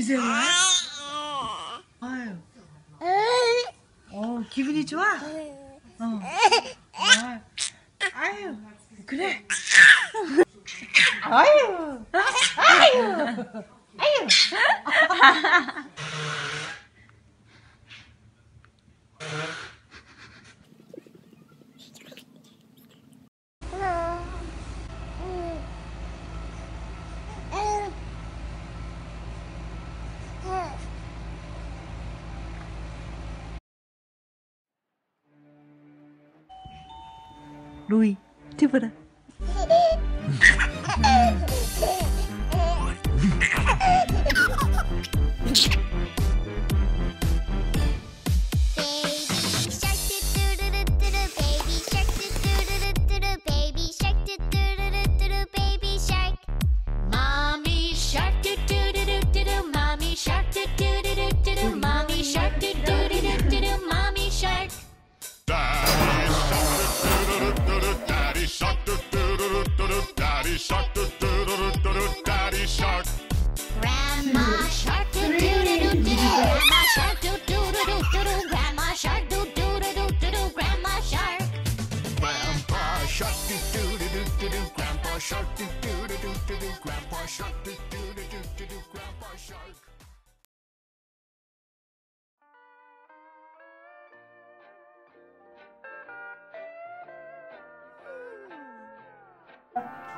이제 와? 아, 아유. 어, 기분이 좋아? 어. 아, 아유. 그래. 아유. 아유. 아유. lui. Ce vă shark, doo doo doo doo doo, daddy shark. Grandma shark, doo doo doo doo doo, grandma shark, doo doo doo doo doo doo, grandma shark, doo doo doo doo doo doo, grandma shark. Grandpa shark, doo doo doo doo doo doo, grandpa shark, doo doo doo doo doo doo, grandpa shark, doo doo doo doo doo, grandpa shark.